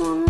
one.